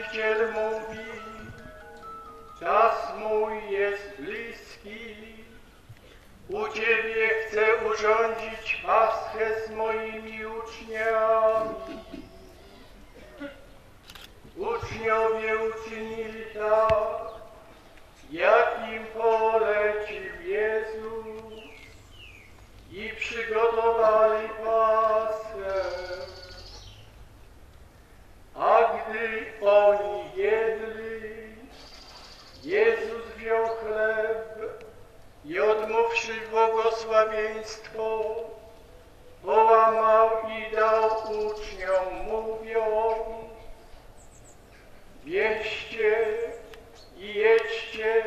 nauczyciel mówi, czas mój jest bliski, u Ciebie chcę urządzić paschę z moimi uczniami. Uczniowie uczynili tak, jak im polecił Jezus i przygotowali Paschę. A gdy oni jedli, Jezus wziął chleb i odmówszy błogosławieństwo, połamał i dał uczniom, mówiąc, Wieście i jedźcie,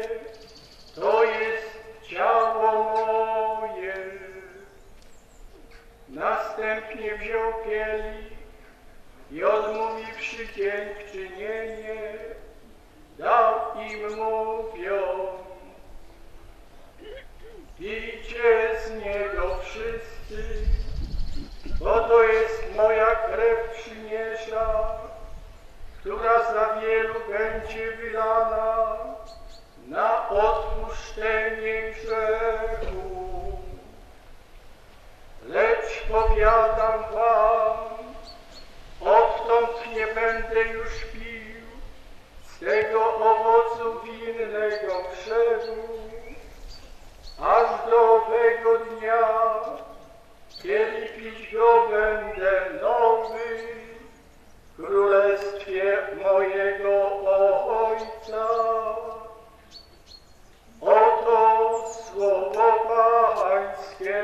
to jest ciało moje. Następnie wziął kielich i odmówiwszy dziękczynienie, dał im mówiąc, pijcie z niego wszyscy, bo to jest moja krew przymierza, która za wielu będzie wylana na odpuszczenie grzechu. Lecz powiadam wam, odtąd nie będę już pił tego owocu winnego krzewu, aż do owego dnia, kiedy pić go będę nowy w królestwie mojego Ojca. Oto słowo Pańskie.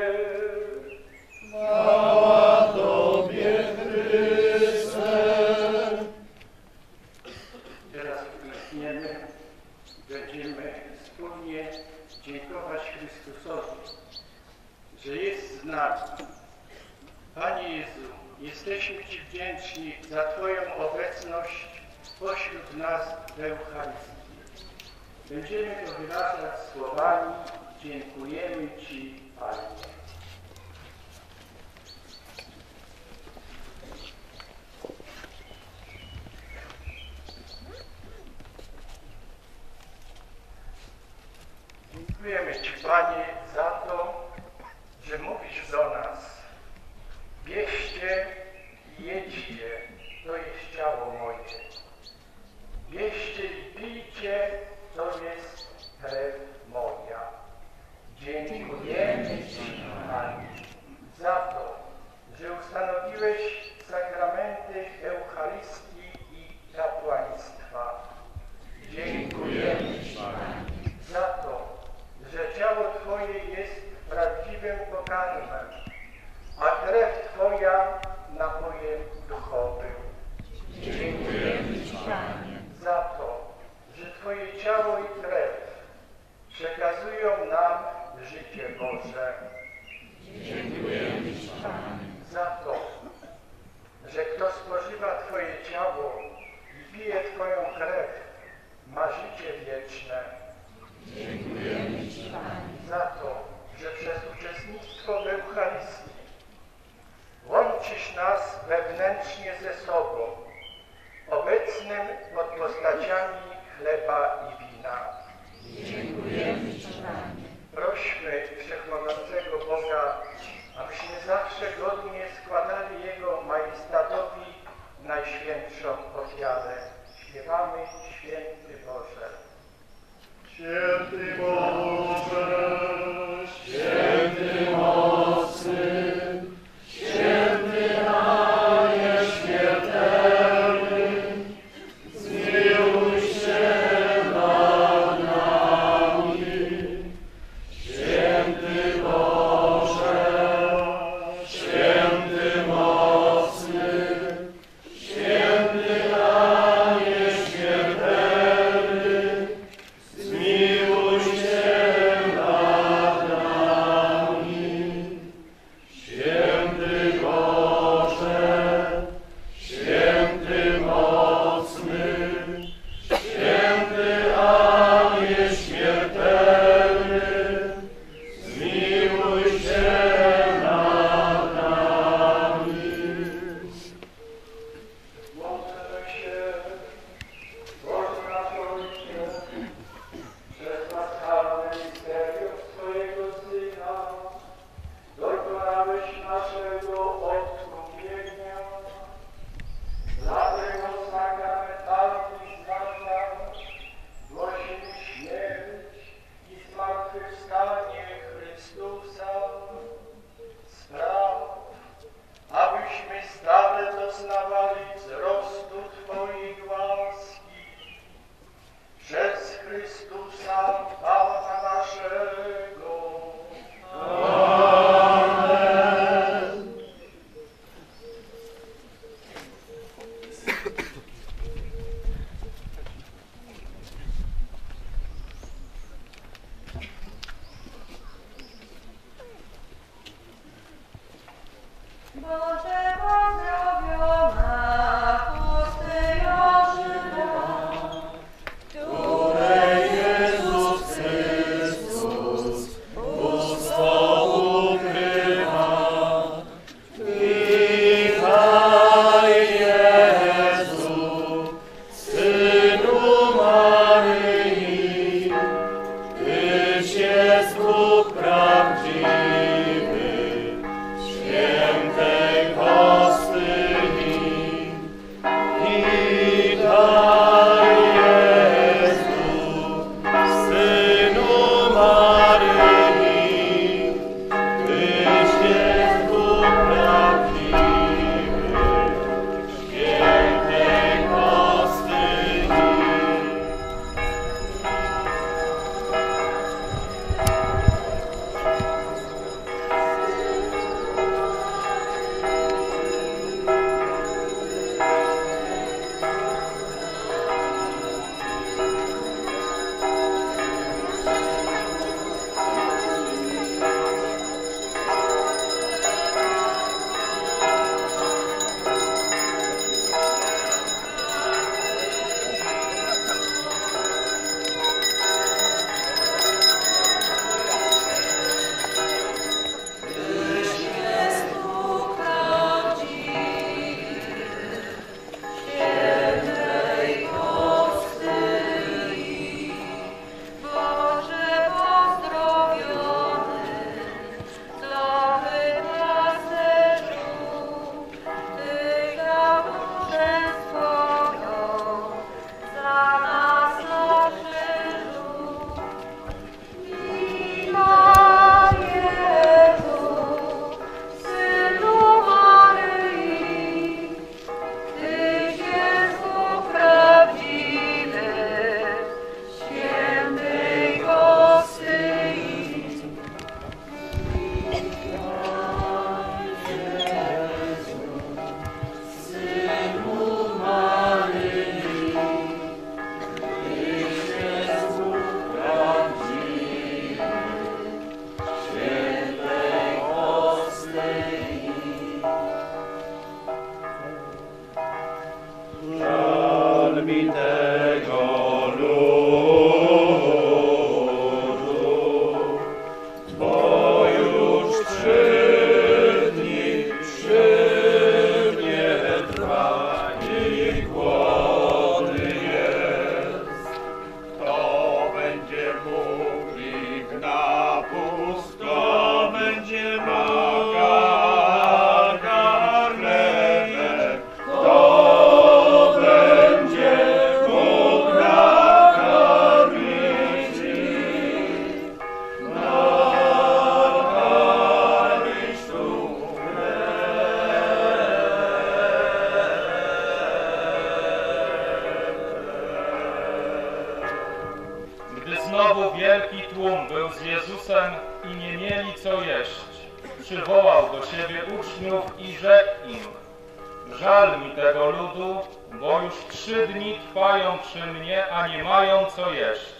Bo już trzy dni trwają przy mnie, a nie mają co jeść.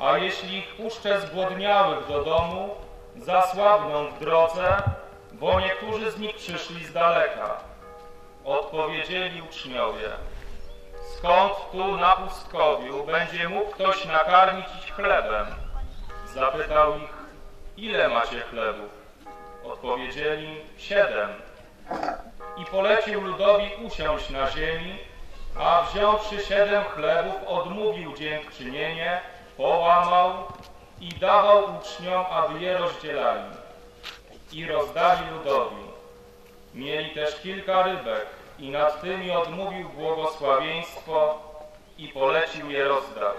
A jeśli ich puszczę zgłodniałych do domu, zasłabną w drodze, bo niektórzy z nich przyszli z daleka. Odpowiedzieli uczniowie, Skąd tu na pustkowiu będzie mógł ktoś nakarmić ich chlebem? Zapytał ich, ile macie chlebów? Odpowiedzieli, siedem. I polecił ludowi usiąść na ziemi, a wziąwszy siedem chlebów, odmówił dziękczynienie, połamał i dawał uczniom, aby je rozdzielali. I rozdali ludowi. Mieli też kilka rybek i nad tymi odmówił błogosławieństwo i polecił je rozdać.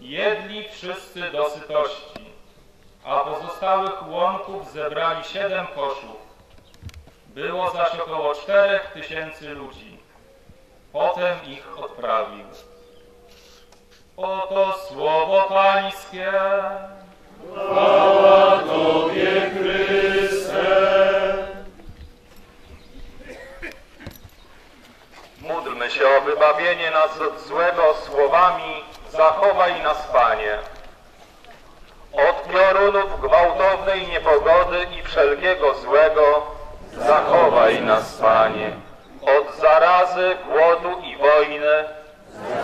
Jedli wszyscy do sytości, a pozostałych łomków zebrali siedem koszów. Było zaś około czterech tysięcy ludzi. Potem ich odprawił. Oto słowo Pańskie. Tobie, Chryste. Módlmy się o wybawienie nas od złego słowami, zachowaj nas, Panie. Od piorunów gwałtownej niepogody i wszelkiego złego, zachowaj Panie, od zarazy, głodu i wojny,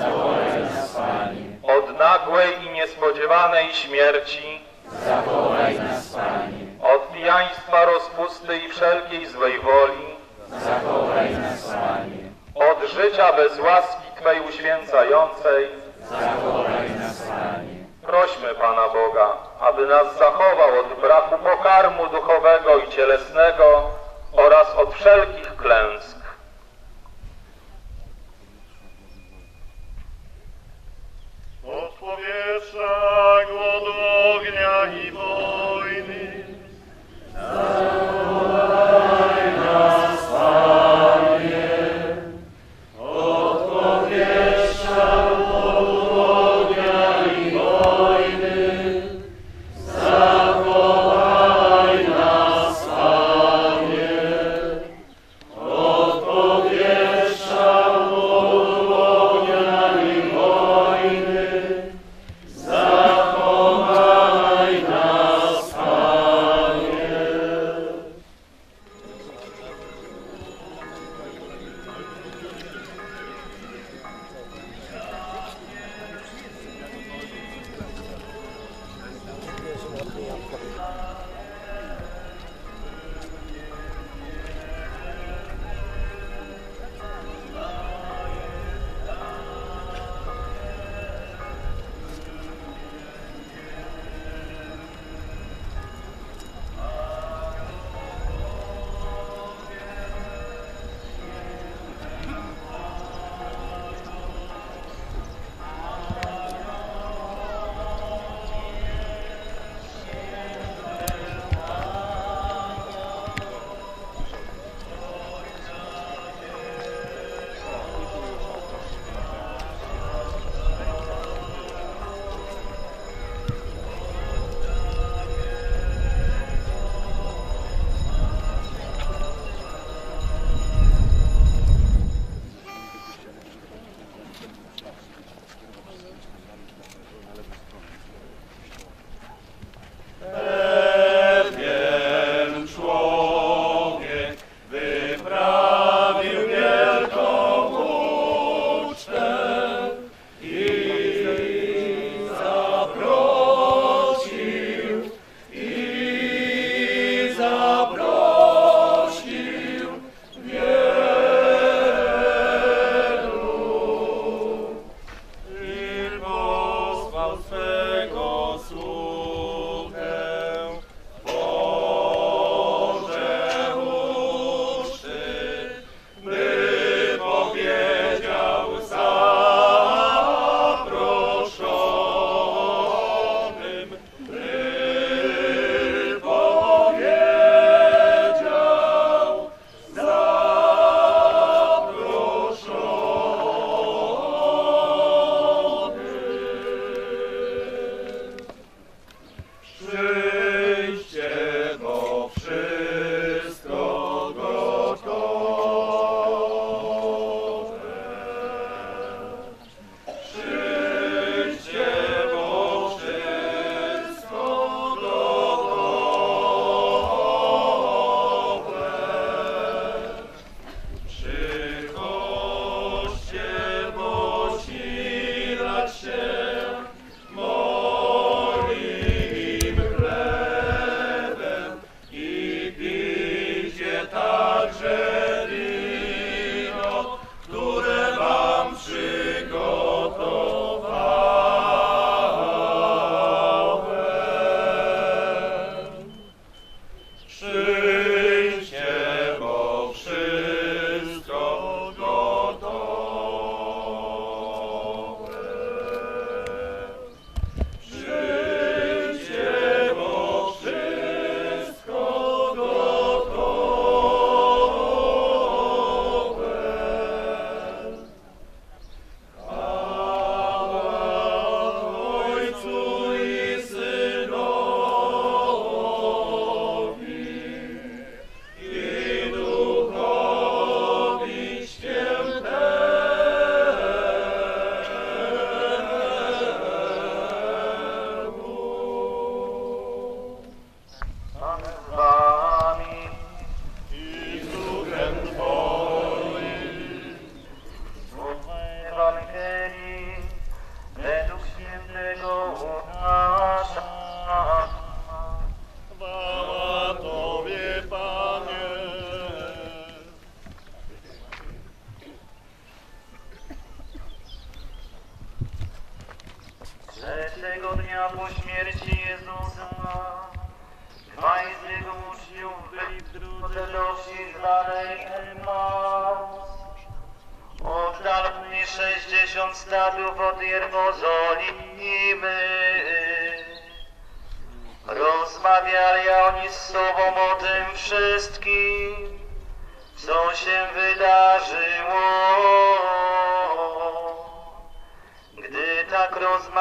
Zawołaj nas, Panie. od nagłej i niespodziewanej śmierci, Zawołaj nas, Panie. od pijaństwa, rozpusty i wszelkiej złej woli, Zawołaj nas, Panie. od życia bez łaski Twej uświęcającej, Zawołaj nas, Panie. prośmy Pana Boga, aby nas zachował od braku pokarmu duchowego i cielesnego oraz od wszelkich klęsk.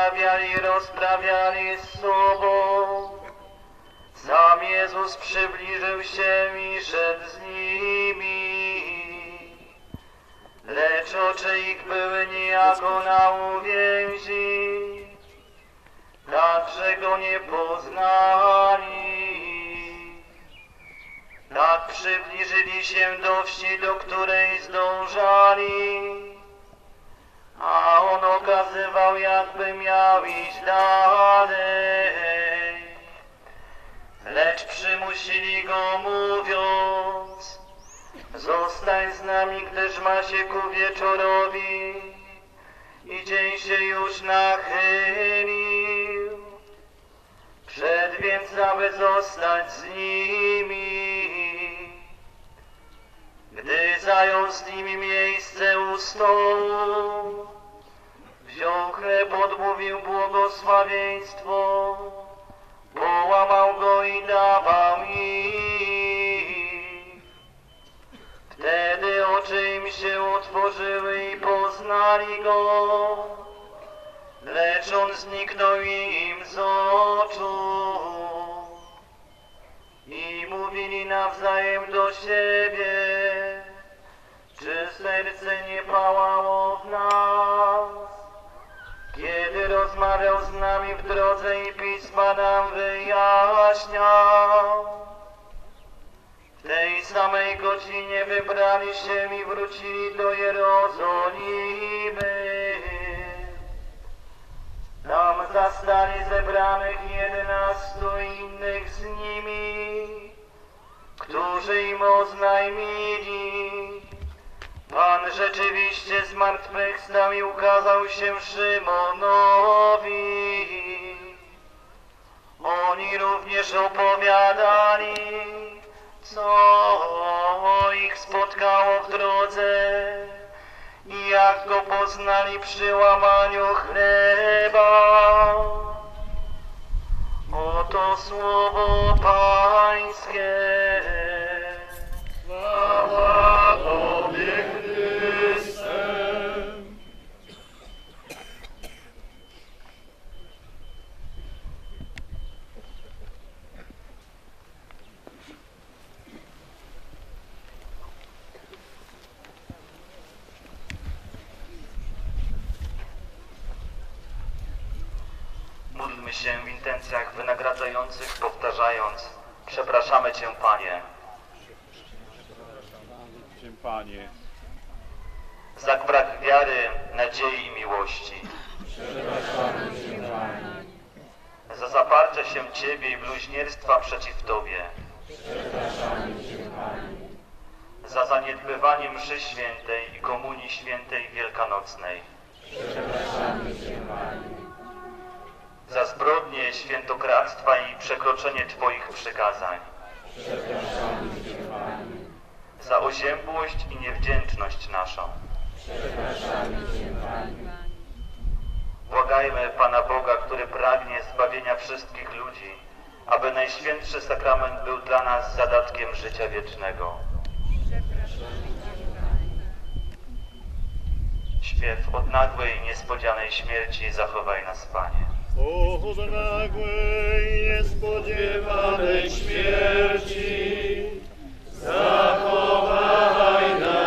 Rozmawiali, rozprawiali z sobą, sam Jezus przybliżył się i szedł z nimi. Lecz oczy ich były niejako na uwięzi, tak że go nie poznali. Tak przybliżyli się do wsi, do której zdążali, a on okazywał, jakby miał iść dalej. Lecz przymusili go, mówiąc, zostań z nami, gdyż ma się ku wieczorowi i dzień się już nachylił. Przed więc, aby zostać z nimi. Gdy zajął z nimi miejsce u stołu, wziął chleb, odmówił błogosławieństwo, połamał go i dawał im. Wtedy oczy im się otworzyły i poznali go, lecz on zniknął im z oczu. I mówili nawzajem do siebie, czy serce nie pałało w nas, kiedy rozmawiał z nami w drodze i pisma nam wyjaśniał. W tej samej godzinie wybrali się i wrócili do Jerozolimy. Tam zastali zebranych jedenastu innych z nimi, którzy im oznajmili. Pan rzeczywiście zmartwychwstał i ukazał się Szymonowi. Oni również opowiadali, co ich spotkało w drodze i jak go poznali przy łamaniu chleba. Oto słowo Pańskie. Chwała Tobie, Chryste. Módlmy się w intencjach wynagradzających, powtarzając: Przepraszamy Cię, Panie, Cię, Panie, za brak wiary, nadziei i miłości. Za zaparcie się Ciebie i bluźnierstwa przeciw Tobie. Za zaniedbywanie mszy świętej i komunii świętej wielkanocnej. Za zbrodnie świętokradztwa i przekroczenie Twoich przykazań. Za oziębłość i niewdzięczność naszą. Błagajmy Pana Boga, który pragnie zbawienia wszystkich ludzi, aby Najświętszy Sakrament był dla nas zadatkiem życia wiecznego. Śpiew od nagłej, niespodzianej śmierci zachowaj nas, Panie. Od nagłej, niespodziewanej śmierci. Zachowaj nas,